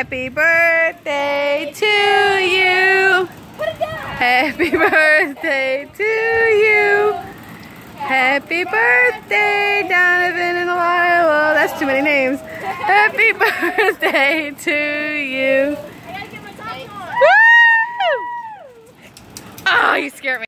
Happy birthday to you. Happy birthday to you. Happy birthday, Donovan and Dalyla. That's too many names. Happy birthday to you. Woo! Oh, you scared me.